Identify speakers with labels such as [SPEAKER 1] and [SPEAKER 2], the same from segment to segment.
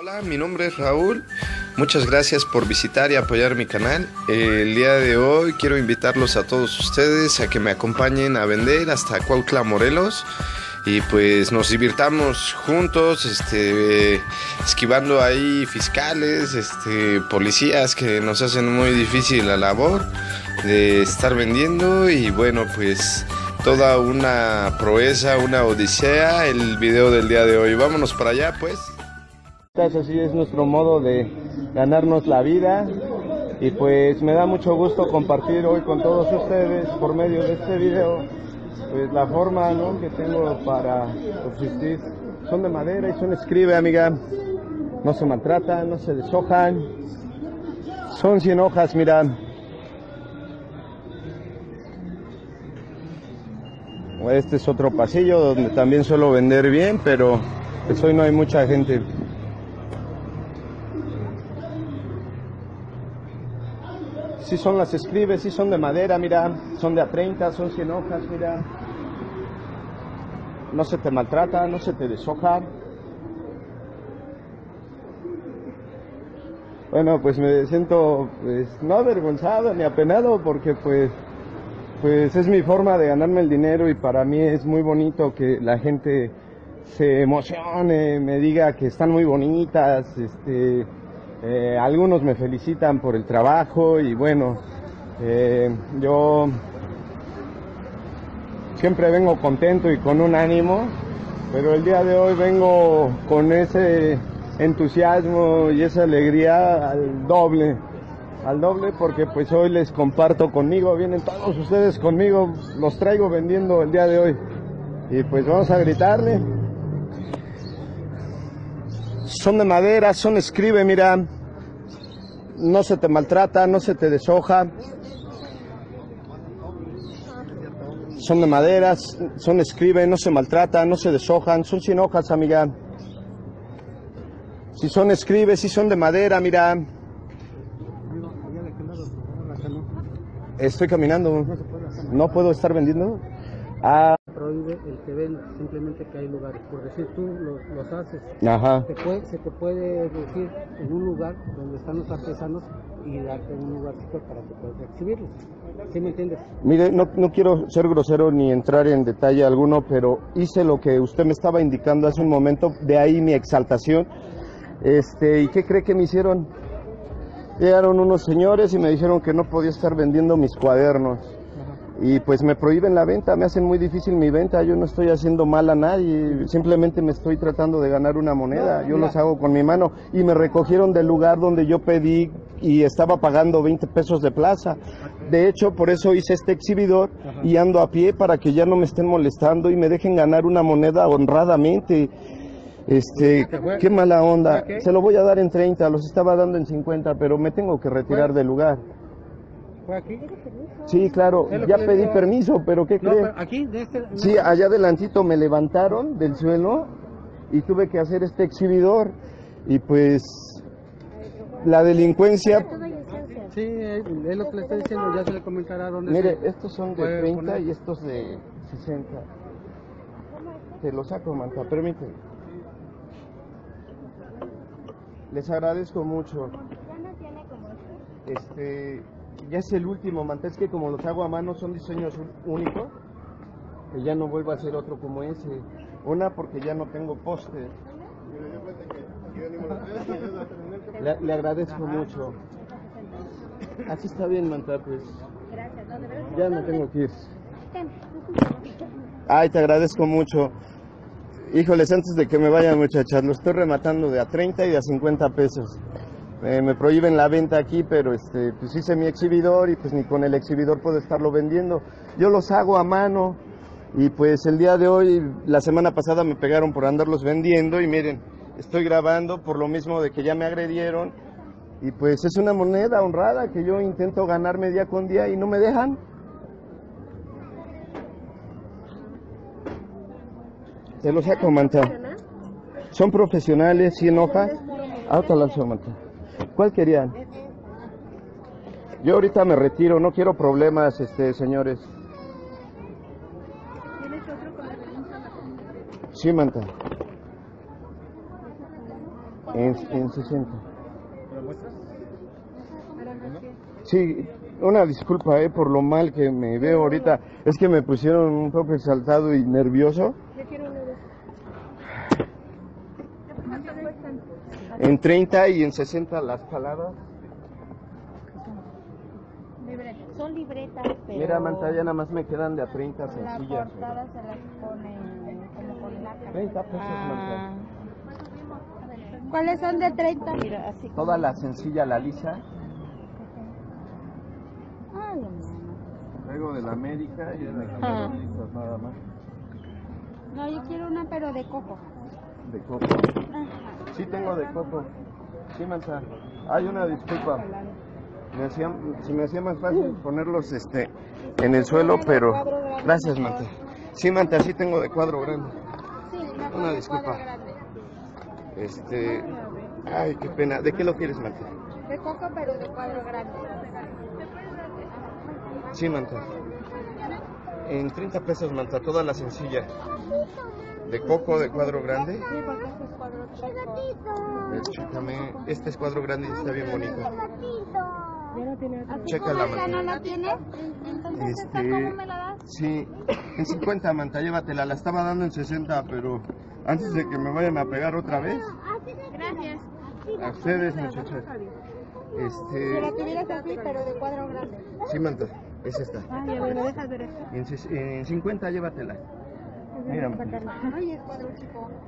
[SPEAKER 1] Hola, mi nombre es Raúl. Muchas gracias por visitar y apoyar mi canal. El día de hoy quiero invitarlos a todos ustedes a que me acompañen a vender hasta Cuautla, Morelos. Y pues nos divirtamos juntos, este, esquivando ahí fiscales, este, policías que nos hacen muy difícil la labor de estar vendiendo. Y bueno, pues toda una proeza, una odisea el video del día de hoy. Vámonos para allá, pues.
[SPEAKER 2] Así es nuestro modo de ganarnos la vida y pues me da mucho gusto compartir hoy con todos ustedes por medio de este video pues la forma que tengo para subsistir. Son de madera y son escribe amiga, no se maltratan, no se deshojan, son 100 hojas, mira. Este es otro pasillo donde también suelo vender bien, pero pues hoy no hay mucha gente. Si son las escribes, si son de madera, mira, son de a 30, son 100 hojas, mira. No se te maltrata, no se te deshoja. Bueno, pues me siento pues no avergonzado ni apenado porque pues pues es mi forma de ganarme el dinero y para mí es muy bonito que la gente se emocione, me diga que están muy bonitas, este eh, algunos me felicitan por el trabajo y bueno, eh, yo siempre vengo contento y con un ánimo, pero el día de hoy vengo con ese entusiasmo y esa alegría al doble, al doble porque pues hoy les comparto conmigo, vienen todos ustedes conmigo, los traigo vendiendo el día de hoy. Y pues vamos a gritarle son de madera, son escribe, mira, no se te maltrata, no se te deshoja, son de madera, son escribe, no se maltrata, no se deshojan, son sin hojas, amiga. Si son escribe, si son de madera, mira. Estoy caminando, no puedo estar vendiendo. Ah,
[SPEAKER 3] prohíbe el que venda, simplemente que hay lugares. Por decir tú los, los haces,
[SPEAKER 2] ajá.
[SPEAKER 3] puede, se te puede decir en un lugar donde están los artesanos y darte un lugarcito para que puedas exhibirlos. ¿Sí me entiendes?
[SPEAKER 2] Mire, no, no quiero ser grosero ni entrar en detalle alguno, pero hice lo que usted me estaba indicando hace un momento, de ahí mi exaltación. Este, ¿y qué cree que me hicieron? Llegaron unos señores y me dijeron que no podía estar vendiendo mis cuadernos. Y pues me prohíben la venta, me hacen muy difícil mi venta, yo no estoy haciendo mal a nadie, simplemente me estoy tratando de ganar una moneda, yo los hago con mi mano y me recogieron del lugar donde yo pedí y estaba pagando 20 pesos de plaza. De hecho, por eso hice este exhibidor y ando a pie para que ya no me estén molestando y me dejen ganar una moneda honradamente. Este, qué mala onda. Se lo voy a dar en 30, los estaba dando en 50, pero me tengo que retirar del lugar.
[SPEAKER 3] ¿Fue aquí?
[SPEAKER 2] Sí, claro, ya pedí
[SPEAKER 3] digo.
[SPEAKER 2] permiso, pero ¿qué
[SPEAKER 3] No,
[SPEAKER 2] cree?
[SPEAKER 3] pero aquí, de este...
[SPEAKER 2] Sí, allá adelantito me levantaron del suelo y tuve que hacer este exhibidor y pues la delincuencia,
[SPEAKER 3] Sí, es lo que le estoy diciendo, ya se le comentará dónde
[SPEAKER 2] mire,
[SPEAKER 3] se-
[SPEAKER 2] estos son de
[SPEAKER 3] puede
[SPEAKER 2] 30
[SPEAKER 3] poner.
[SPEAKER 2] y estos de 60. Te lo saco, Manta, permíteme. Les agradezco mucho. Este, ya es el último, Manta, es que como los hago a mano son diseños únicos, que ya no vuelvo a hacer otro como ese. Una porque ya no tengo poste. Le, le agradezco mucho. Así está bien, Manta, pues. Ya me tengo que ir. Ay, te agradezco mucho. Híjoles, antes de que me vayan muchachas, lo estoy rematando de a 30 y de a 50 pesos. Eh, me prohíben la venta aquí, pero este, pues hice mi exhibidor y pues ni con el exhibidor puedo estarlo vendiendo. Yo los hago a mano y pues el día de hoy, la semana pasada me pegaron por andarlos vendiendo y miren, estoy grabando por lo mismo de que ya me agredieron y pues es una moneda honrada que yo intento ganarme día con día y no me dejan. Te lo saco, Manta. Son profesionales, 100 hojas. Auto lanzo, Manta. ¿Cuál querían? Yo ahorita me retiro, no quiero problemas, este, señores. Sí, Manta. En, en 60. Sí, una disculpa eh, por lo mal que me veo ahorita. Es que me pusieron un poco exaltado y nervioso. En 30 y en 60 las palabras.
[SPEAKER 4] Son libretas, pero
[SPEAKER 2] Mira, Manta, ya nada más me quedan de a 30
[SPEAKER 4] la
[SPEAKER 2] sencillas.
[SPEAKER 4] portada se las ponen como con laca.
[SPEAKER 2] 30 pesos, Manta.
[SPEAKER 4] ¿Cuáles son de 30? Mira, así.
[SPEAKER 2] Toda la sencilla, la lisa.
[SPEAKER 4] Ay.
[SPEAKER 2] Traigo de la América y me
[SPEAKER 4] Ah.
[SPEAKER 2] quedaron listas nada más.
[SPEAKER 4] No, yo quiero una, pero de coco.
[SPEAKER 2] De coco. Sí tengo de coco. Sí, Manta. Hay una disculpa. Me hacía, se me hacía más fácil ponerlos este, en el suelo, pero... Gracias, Manta. Sí, Manta, sí tengo de cuadro grande. Una disculpa. Este... Ay, qué pena. ¿De qué lo quieres, Manta?
[SPEAKER 4] De coco, pero de cuadro grande.
[SPEAKER 2] Sí, Manta. En 30 pesos, Manta, toda la sencilla. De coco, de cuadro grande.
[SPEAKER 4] Sí, porque este es cuadro chico.
[SPEAKER 2] Chécame. Este es cuadro grande y está bien bonito.
[SPEAKER 4] Así
[SPEAKER 2] Checa
[SPEAKER 4] como
[SPEAKER 2] la
[SPEAKER 4] esta
[SPEAKER 2] manta.
[SPEAKER 4] no la tiene, entonces esta
[SPEAKER 2] Este-
[SPEAKER 4] cómo me la das?
[SPEAKER 2] Sí, en 50, Manta, llévatela. La estaba dando en 60, pero antes de que me vayan a pegar otra vez,
[SPEAKER 4] Gracias.
[SPEAKER 2] a ustedes, muchachos.
[SPEAKER 4] Si
[SPEAKER 2] Este.
[SPEAKER 4] la tuvieras así, pero de cuadro grande.
[SPEAKER 2] Sí, Manta, es esta.
[SPEAKER 4] Ay, a ver, ¿me dejas ver
[SPEAKER 2] en 50, llévatela. Mira,
[SPEAKER 4] Ay,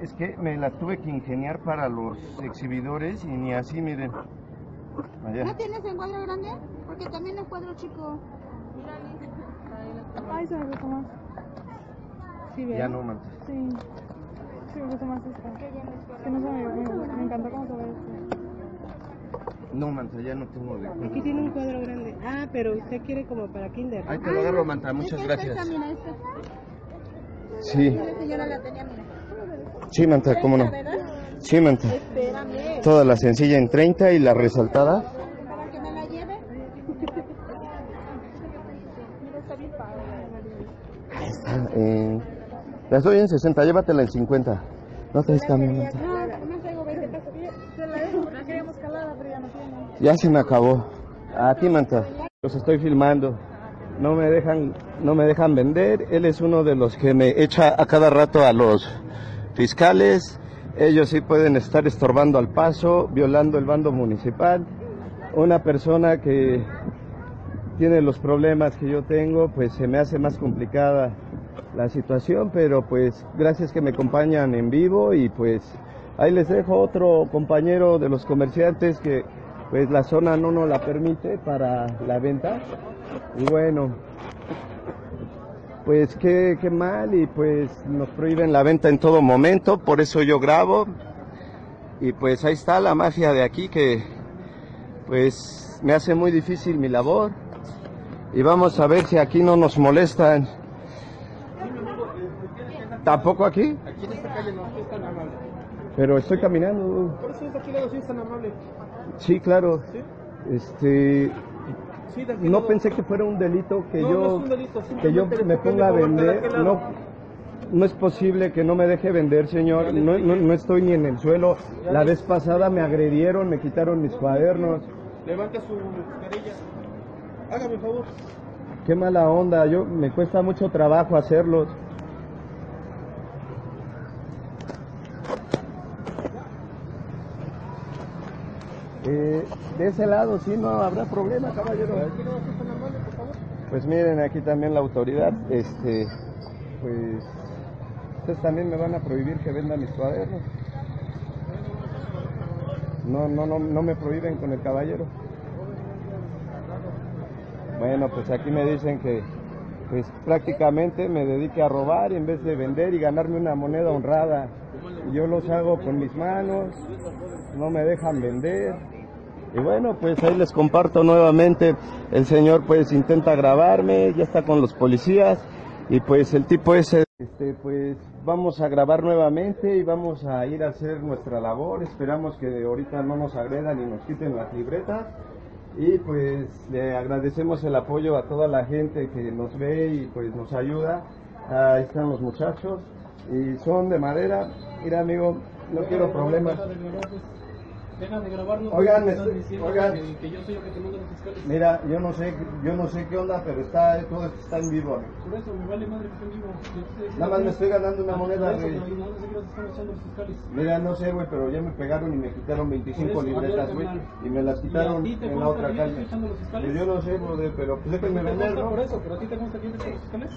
[SPEAKER 4] es
[SPEAKER 2] que me las tuve que ingeniar para los exhibidores y ni así, miren.
[SPEAKER 4] ¿No tienes en cuadro grande? Porque también es cuadro chico. Ay, se me gusta más. Sí,
[SPEAKER 2] Ya no, Manta.
[SPEAKER 5] Sí, sí, me gusta más esta. Que no se me, me, me encantó cómo se ve este.
[SPEAKER 2] No, Manta, ya no tengo de.
[SPEAKER 3] Aquí tiene un cuadro grande. Ah, pero usted quiere como para kinder.
[SPEAKER 2] Ahí te lo agarro, Manta, muchas
[SPEAKER 4] Es que esta,
[SPEAKER 2] gracias. Sí,
[SPEAKER 4] La señora la tenía, mira.
[SPEAKER 2] sí, Manta, cómo no. Sí, Manta. Toda la sencilla en 30 y la resaltada.
[SPEAKER 4] Para que me la lleve. Mira, está.
[SPEAKER 2] En- las doy en 60, llévatela en 50. No te cambio, Manta.
[SPEAKER 4] No, no traigo 20 pesos.
[SPEAKER 5] Se la dejo, la queríamos calada, pero ya no tiene.
[SPEAKER 2] Ya se me acabó. A ti, Manta. Los estoy filmando. No me dejan, no me dejan vender. Él es uno de los que me echa a cada rato a los fiscales. Ellos sí pueden estar estorbando al paso, violando el bando municipal. Una persona que tiene los problemas que yo tengo, pues se me hace más complicada la situación, pero pues gracias que me acompañan en vivo y pues ahí les dejo otro compañero de los comerciantes que pues la zona no nos la permite para la venta y bueno pues qué, qué mal y pues nos prohíben la venta en todo momento, por eso yo grabo y pues ahí está la mafia de aquí que pues me hace muy difícil mi labor y vamos a ver si aquí no nos molestan. ¿Tampoco aquí?
[SPEAKER 3] Aquí en esta calle no, es tan amable.
[SPEAKER 2] Pero estoy caminando.
[SPEAKER 3] Por eso sí tan amable.
[SPEAKER 2] Sí, claro.
[SPEAKER 3] ¿Sí?
[SPEAKER 2] Este,
[SPEAKER 3] Sí,
[SPEAKER 2] no pensé que fuera un delito que
[SPEAKER 3] No,
[SPEAKER 2] yo
[SPEAKER 3] no es un delito,
[SPEAKER 2] que yo me ponga a vender. No, no es posible que no me deje vender, señor. No, no, no estoy ni en el suelo. La vez pasada me agredieron, me quitaron mis cuadernos.
[SPEAKER 3] Levanta su querella. Hágame favor.
[SPEAKER 2] Qué mala onda. Yo me cuesta mucho trabajo hacerlos. Eh, de ese lado sí no habrá problema, caballero. Pues miren, aquí también la autoridad, este, pues, ustedes también me van a prohibir que venda mis cuadernos. No, no, no, no me prohíben con el caballero. Bueno, pues aquí me dicen que, pues prácticamente me dedique a robar en vez de vender y ganarme una moneda honrada. Yo los hago con mis manos, no me dejan vender. Y bueno, pues ahí les comparto nuevamente. El señor pues intenta grabarme, ya está con los policías y pues el tipo ese, este, pues vamos a grabar nuevamente y vamos a ir a hacer nuestra labor. Esperamos que ahorita no nos agredan y nos quiten las libretas. Y pues le agradecemos el apoyo a toda la gente que nos ve y pues nos ayuda. Ahí están los muchachos y son de madera. Mira amigo, no quiero problemas.
[SPEAKER 6] Deja de grabarnos.
[SPEAKER 2] Oigan,
[SPEAKER 6] porque
[SPEAKER 2] me
[SPEAKER 6] estás
[SPEAKER 2] estoy-
[SPEAKER 6] diciendo
[SPEAKER 2] oigan.
[SPEAKER 6] Que, que yo soy el que te manda los fiscales.
[SPEAKER 2] Mira, yo no sé, yo no sé qué onda, pero está, todo esto está en vivo.
[SPEAKER 6] Por eso me vale madre que esté en vivo.
[SPEAKER 2] Nada más me
[SPEAKER 6] que-
[SPEAKER 2] estoy ganando una moneda,
[SPEAKER 6] por eso,
[SPEAKER 2] güey.
[SPEAKER 6] pero no sé qué nos están echando los fiscales.
[SPEAKER 2] Mira, no sé, güey, pero ya me pegaron y me quitaron 25
[SPEAKER 6] Por eso,
[SPEAKER 2] libretas, güey. Y me las
[SPEAKER 6] ¿Y
[SPEAKER 2] quitaron en la otra calle. Pues yo no sé, brother, pero pues déjenme
[SPEAKER 6] ¿A ti te
[SPEAKER 2] vender,
[SPEAKER 6] consta
[SPEAKER 2] ¿no?
[SPEAKER 6] por eso? ¿Pero a ti te consta quién te echa los fiscales?